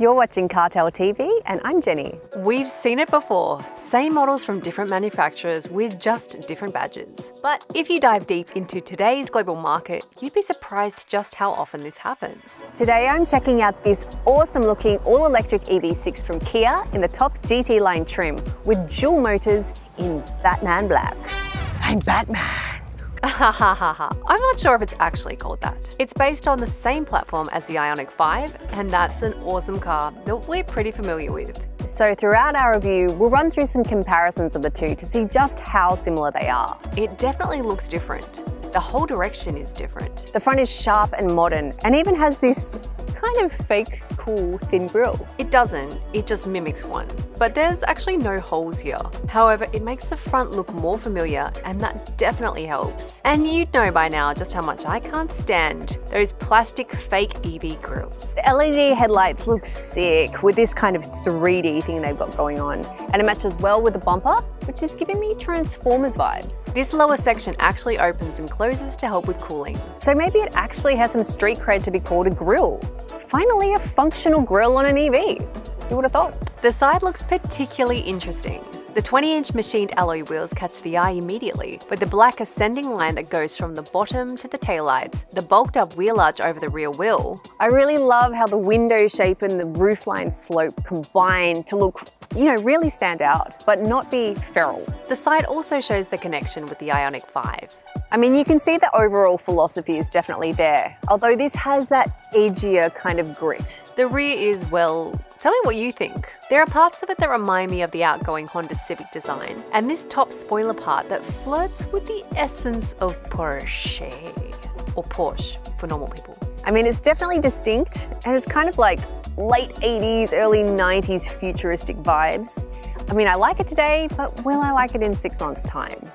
You're watching CarTell TV and I'm Jenny. We've seen it before, same models from different manufacturers with just different badges. But if you dive deep into today's global market, you'd be surprised just how often this happens. Today I'm checking out this awesome looking all-electric EV6 from Kia in the top GT line trim with dual motors in Batman Black. I'm Batman. I'm not sure if it's actually called that. It's based on the same platform as the Ioniq 5, and that's an awesome car that we're pretty familiar with. So throughout our review, we'll run through some comparisons of the two to see just how similar they are. It definitely looks different. The whole direction is different. The front is sharp and modern, and even has this kind of fake cool thin grille. It doesn't, it just mimics one. But there's actually no holes here. However, it makes the front look more familiar and that definitely helps. And you'd know by now just how much I can't stand those plastic fake EV grills. The LED headlights look sick with this kind of 3D thing they've got going on. And it matches well with the bumper, which is giving me Transformers vibes. This lower section actually opens and closes to help with cooling. So maybe it actually has some street cred to be called a grill. Finally, a functional grill on an EV. Who would have thought? The side looks particularly interesting. The 20-inch machined alloy wheels catch the eye immediately, with the black ascending line that goes from the bottom to the taillights, the bulked-up wheel arch over the rear wheel. I really love how the window shape and the roofline slope combine to look, you know, really stand out, but not be feral. The side also shows the connection with the Ioniq 5. I mean, you can see the overall philosophy is definitely there, although this has that edgier kind of grit. The rear is, well, tell me what you think. There are parts of it that remind me of the outgoing Honda Civic design, and this top spoiler part that flirts with the essence of Porsche, or Porsche for normal people. I mean, it's definitely distinct, and it's kind of like late 80s, early 90s futuristic vibes. I mean, I like it today, but will I like it in six months' time?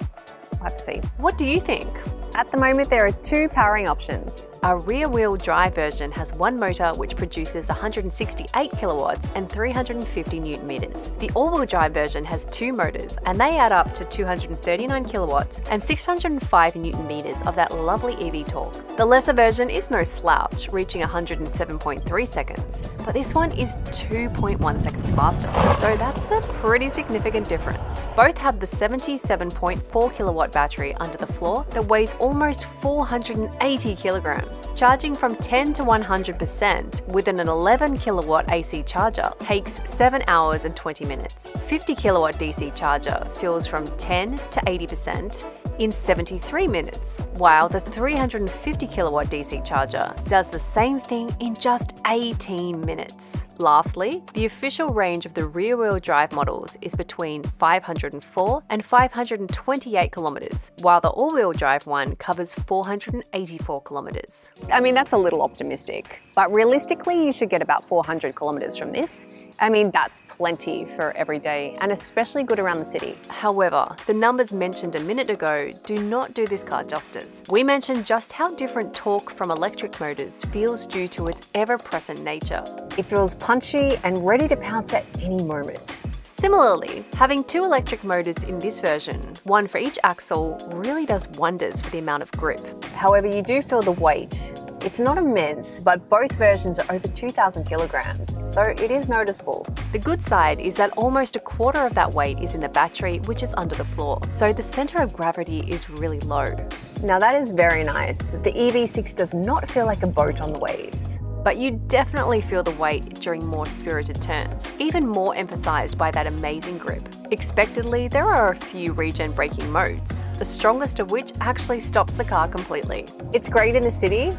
Let's see. What do you think? At the moment, there are two powering options. A rear-wheel drive version has one motor which produces 168 kilowatts and 350 newton meters. The all-wheel drive version has two motors, and they add up to 239 kilowatts and 605 newton meters of that lovely EV torque. The lesser version is no slouch, reaching 107.3 seconds, but this one is 2.1 seconds faster, so that's a pretty significant difference. Both have the 77.4 kilowatt battery under the floor that weighs almost 480 kilograms. Charging from 10 to 100% with an 11 kilowatt AC charger takes 7 hours and 20 minutes. 50 kilowatt DC charger fills from 10 to 80% in 73 minutes, while the 350 kilowatt DC charger does the same thing in just 18 minutes. Lastly, the official range of the rear-wheel drive models is between 504 and 528 kilometers, while the all-wheel drive one covers 484 kilometers. I mean, that's a little optimistic, but realistically, you should get about 400 kilometers from this. I mean, that's plenty for every day and especially good around the city. However, the numbers mentioned a minute ago do not do this car justice. We mentioned just how different torque from electric motors feels due to its ever-present nature. It feels punchy and ready to pounce at any moment. Similarly, having two electric motors in this version, one for each axle, really does wonders for the amount of grip. However, you do feel the weight. It's not immense, but both versions are over 2,000 kilograms, so it is noticeable. The good side is that almost a quarter of that weight is in the battery, which is under the floor, so the center of gravity is really low. Now that is very nice. The EV6 does not feel like a boat on the waves but you definitely feel the weight during more spirited turns, even more emphasised by that amazing grip. Expectedly, there are a few regen braking modes, the strongest of which actually stops the car completely. It's great in the city,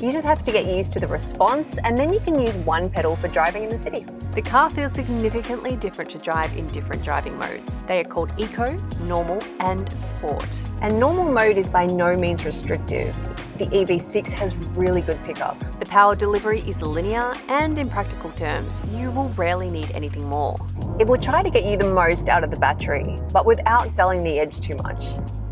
you just have to get used to the response and then you can use one pedal for driving in the city. The car feels significantly different to drive in different driving modes. They are called Eco, Normal and Sport. And normal mode is by no means restrictive. The EV6 has really good pickup. The power delivery is linear and in practical terms, you will rarely need anything more. It will try to get you the most out of the battery, but without dulling the edge too much.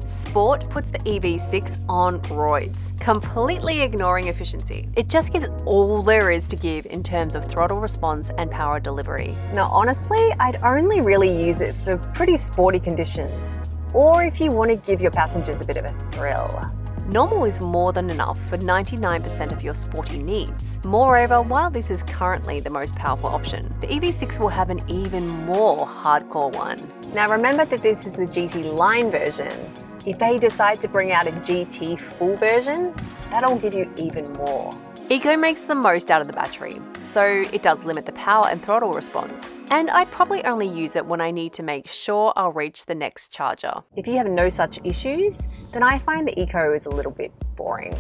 Sport puts the EV6 on roids, completely ignoring efficiency. It just gives all there is to give in terms of throttle response and power delivery. Now honestly, I'd only really use it for pretty sporty conditions, or if you want to give your passengers a bit of a thrill. Normal is more than enough for 99% of your sporty needs. Moreover, while this is currently the most powerful option, the EV6 will have an even more hardcore one. Now remember that this is the GT line version. If they decide to bring out a GT full version, that'll give you even more. Eco makes the most out of the battery, so it does limit the power and throttle response. And I'd probably only use it when I need to make sure I'll reach the next charger. If you have no such issues, then I find the Eco is a little bit boring.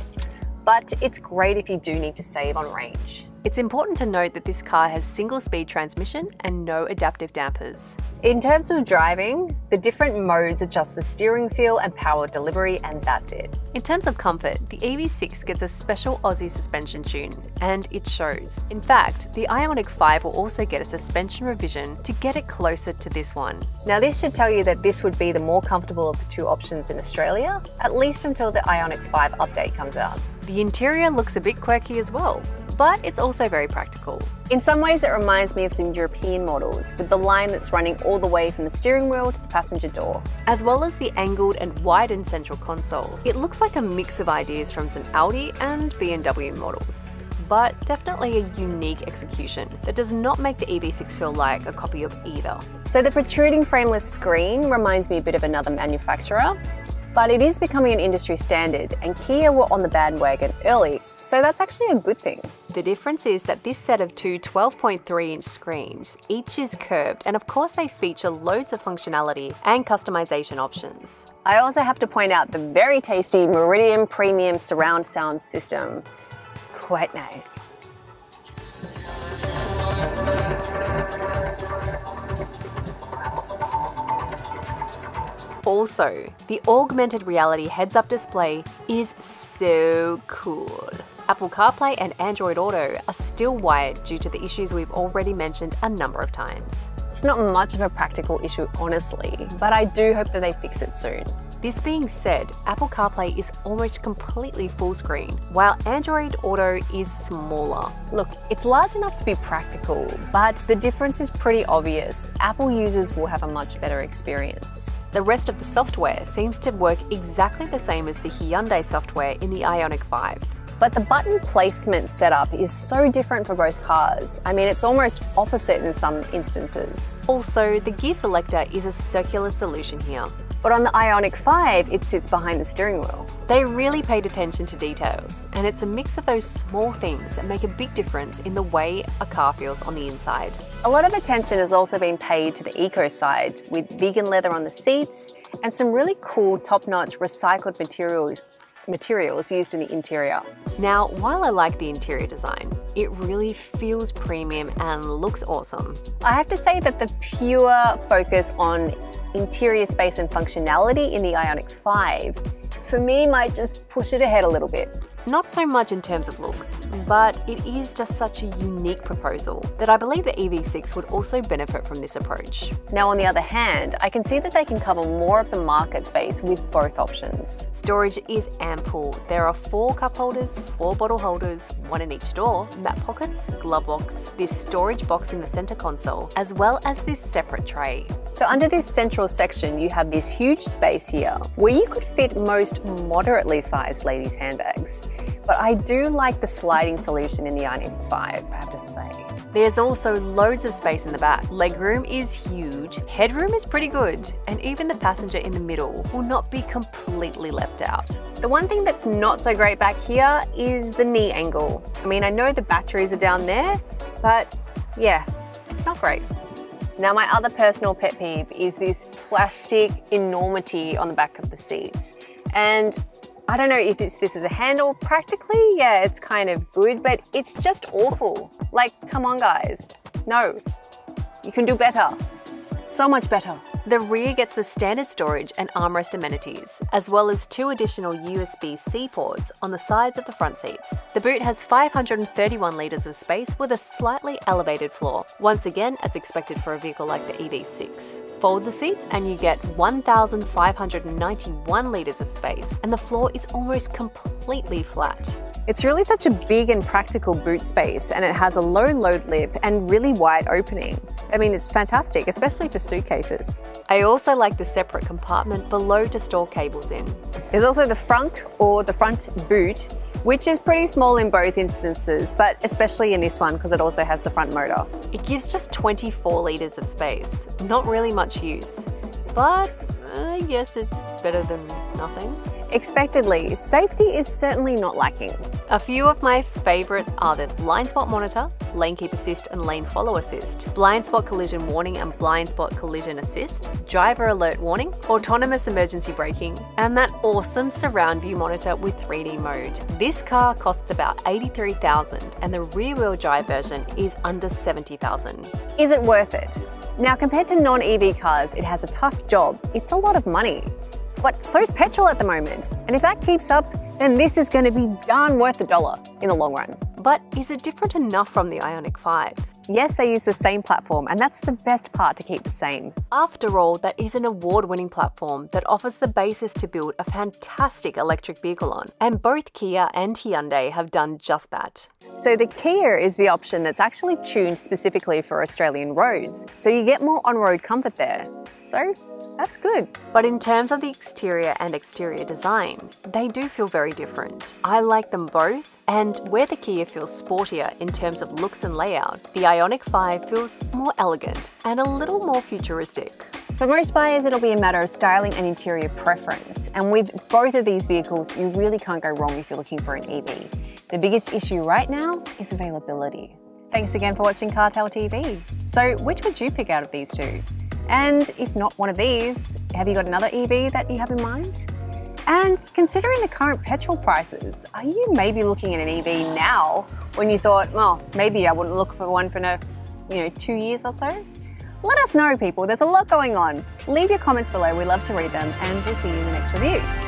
But it's great if you do need to save on range. It's important to note that this car has single speed transmission and no adaptive dampers. In terms of driving, the different modes adjust the steering feel and power delivery, and that's it. In terms of comfort, the EV6 gets a special Aussie suspension tune, and it shows. In fact, the Ioniq 5 will also get a suspension revision to get it closer to this one. Now, this should tell you that this would be the more comfortable of the two options in Australia, at least until the Ioniq 5 update comes out. The interior looks a bit quirky as well, but it's also very practical. In some ways, it reminds me of some European models, with the line that's running all the way from the steering wheel to the passenger door. As well as the angled and widened central console, it looks like a mix of ideas from some Audi and BMW models but definitely a unique execution that does not make the EV6 feel like a copy of either. So the protruding frameless screen reminds me a bit of another manufacturer, but it is becoming an industry standard and Kia were on the bandwagon early, so that's actually a good thing. The difference is that this set of two 12.3 inch screens, each is curved, and of course, they feature loads of functionality and customization options. I also have to point out the very tasty Meridian Premium surround sound system. Quite nice. Also, the augmented reality heads up display is so cool. Apple CarPlay and Android Auto are still wired due to the issues we've already mentioned a number of times. It's not much of a practical issue, honestly, but I do hope that they fix it soon. This being said, Apple CarPlay is almost completely full screen, while Android Auto is smaller. Look, it's large enough to be practical, but the difference is pretty obvious. Apple users will have a much better experience. The rest of the software seems to work exactly the same as the Hyundai software in the Ioniq 5. But the button placement setup is so different for both cars. I mean, it's almost opposite in some instances. Also, the gear selector is a circular solution here. But on the Ioniq 5, it sits behind the steering wheel. They really paid attention to details, and it's a mix of those small things that make a big difference in the way a car feels on the inside. A lot of attention has also been paid to the eco side, with vegan leather on the seats and some really cool top-notch recycled materials materials used in the interior. Now, while I like the interior design, it really feels premium and looks awesome. I have to say that the pure focus on interior space and functionality in the Ioniq 5 for me might just push it ahead a little bit. Not so much in terms of looks, but it is just such a unique proposal that I believe the EV6 would also benefit from this approach. Now, on the other hand, I can see that they can cover more of the market space with both options. Storage is ample. There are four cup holders, four bottle holders, one in each door, mat pockets, glove box, this storage box in the center console, as well as this separate tray. So under this central section, you have this huge space here where you could fit most moderately sized ladies' handbags. But I do like the sliding solution in the Ioniq 5, I have to say. There's also loads of space in the back. Legroom is huge, headroom is pretty good, and even the passenger in the middle will not be completely left out. The one thing that's not so great back here is the knee angle. I mean, I know the batteries are down there, but yeah, it's not great. Now my other personal pet peeve is this plastic enormity on the back of the seats. And I don't know if this is a handle. Practically, yeah, it's kind of good, but it's just awful. Like, come on, guys. No, you can do better. So much better. The rear gets the standard storage and armrest amenities, as well as two additional USB-C ports on the sides of the front seats. The boot has 531 litres of space with a slightly elevated floor, once again as expected for a vehicle like the EV6. Fold the seats and you get 1,591 litres of space, and the floor is almost completely flat. It's really such a big and practical boot space, and it has a low load lip and really wide opening. I mean, it's fantastic, especially for suitcases. I also like the separate compartment below to store cables in. There's also the front or the front boot, which is pretty small in both instances, but especially in this one because it also has the front motor. It gives just 24 litres of space, not really much use, but I guess it's better than nothing. Expectedly, safety is certainly not lacking. A few of my favourites are the blind spot monitor, lane keep assist and lane follow assist, blind spot collision warning and blind spot collision assist, driver alert warning, autonomous emergency braking, and that awesome surround view monitor with 3D mode. This car costs about 83,000 and the rear wheel drive version is under 70,000. Is it worth it? Now compared to non-EV cars, it has a tough job. It's a lot of money but so's petrol at the moment. And if that keeps up, then this is going to be darn worth a dollar in the long run. But is it different enough from the Ioniq 5? Yes, they use the same platform, and that's the best part to keep the same. After all, that is an award winning platform that offers the basis to build a fantastic electric vehicle on. And both Kia and Hyundai have done just that. So, the Kia is the option that's actually tuned specifically for Australian roads, so you get more on road comfort there. So, that's good. But in terms of the exterior and exterior design, they do feel very different. I like them both, and where the Kia feels sportier in terms of looks and layout, the Ioniq 5 feels more elegant and a little more futuristic. For most buyers, it'll be a matter of styling and interior preference. And with both of these vehicles, you really can't go wrong if you're looking for an EV. The biggest issue right now is availability. Thanks again for watching CarTell TV. So, which would you pick out of these two? And if not one of these, have you got another EV that you have in mind? And considering the current petrol prices, are you maybe looking at an EV now when you thought, well, maybe I wouldn't look for one for no, you know, two years or so? Let us know, people. There's a lot going on. Leave your comments below. We love to read them, and we'll see you in the next review.